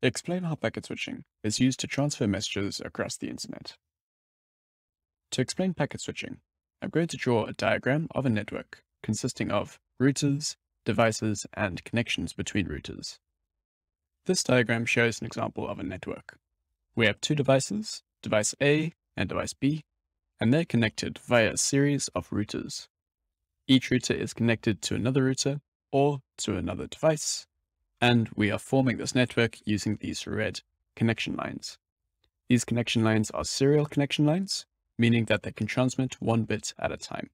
Explain how packet switching is used to transfer messages across the internet. To explain packet switching, I'm going to draw a diagram of a network consisting of routers, devices, and connections between routers. This diagram shows an example of a network. We have two devices, device A and device B, and they're connected via a series of routers. Each router is connected to another router or to another device, and we are forming this network using these red connection lines. These connection lines are serial connection lines, meaning that they can transmit one bit at a time.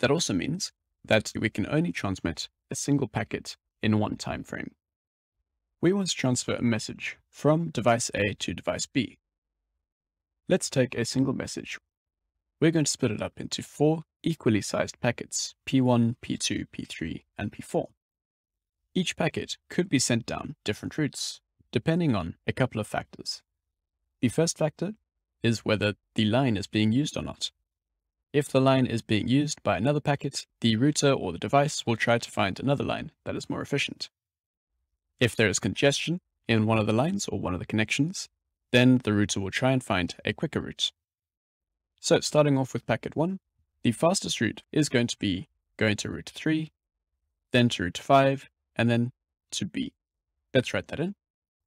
That also means that we can only transmit a single packet in one time frame. We want to transfer a message from device A to device B. Let's take a single message. We're going to split it up into four equally sized packets, P1, P2, P3, and P4. Each packet could be sent down different routes, depending on a couple of factors. The first factor is whether the line is being used or not. If the line is being used by another packet, the router or the device will try to find another line that is more efficient. If there is congestion in one of the lines or one of the connections, then the router will try and find a quicker route. So starting off with packet 1, the fastest route is going to be going to route 3, then to route 5, and then to B. Let's write that in.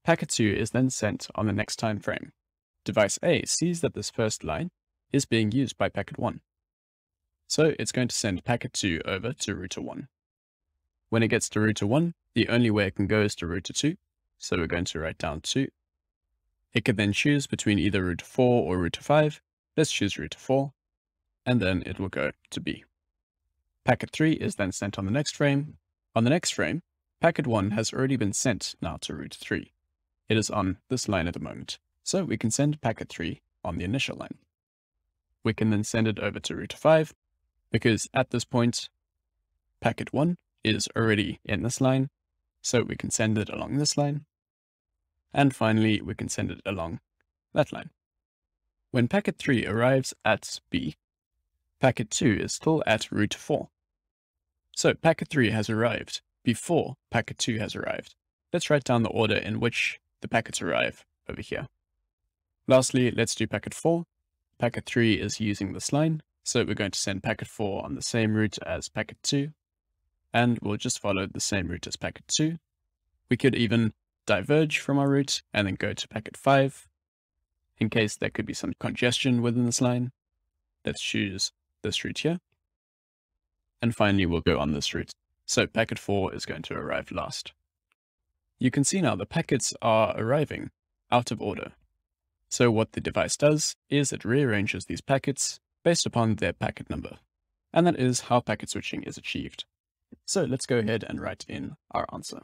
Packet 2 is then sent on the next time frame. Device A sees that this first line is being used by packet 1. So it's going to send packet 2 over to router 1. When it gets to router 1, the only way it can go is to router 2, so we're going to write down 2. It can then choose between either router 4 or router 5. Let's choose router 4, and then it will go to B. Packet 3 is then sent on the next frame. On the next frame, Packet 1 has already been sent now to route 3. It is on this line at the moment, so we can send packet 3 on the initial line. We can then send it over to route 5, because at this point, packet 1 is already in this line, so we can send it along this line. And finally, we can send it along that line. When packet 3 arrives at B, packet 2 is still at route 4. So packet 3 has arrived before packet 2 has arrived. Let's write down the order in which the packets arrive over here. Lastly, let's do packet 4. Packet 3 is using this line, so we're going to send packet 4 on the same route as packet 2, and we'll just follow the same route as packet 2. We could even diverge from our route and then go to packet 5, in case there could be some congestion within this line. Let's choose this route here. And finally, we'll go on this route. So packet 4 is going to arrive last. You can see now the packets are arriving out of order. So what the device does is it rearranges these packets based upon their packet number. And that is how packet switching is achieved. So let's go ahead and write in our answer.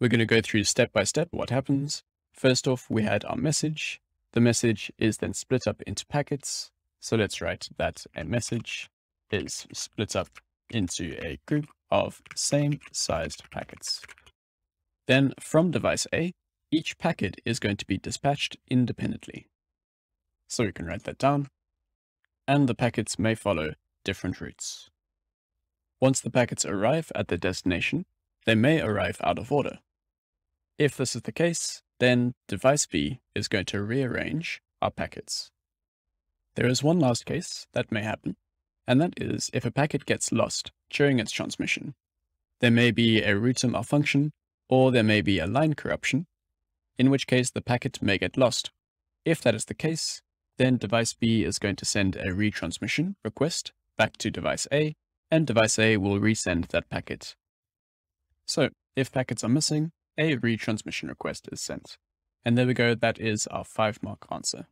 We're going to go through step by step what happens. First off, we had our message. The message is then split up into packets. So let's write that a message is split up into a group of same sized packets. Then from device A, each packet is going to be dispatched independently. So we can write that down. And the packets may follow different routes. Once the packets arrive at their destination, they may arrive out of order. If this is the case, then device B is going to rearrange our packets. There is one last case that may happen, and that is if a packet gets lost during its transmission. There may be a router malfunction, or there may be a line corruption, in which case the packet may get lost. If that is the case, then device B is going to send a retransmission request back to device A, and device A will resend that packet. So, if packets are missing, a retransmission request is sent. And there we go, that is our 5 mark answer.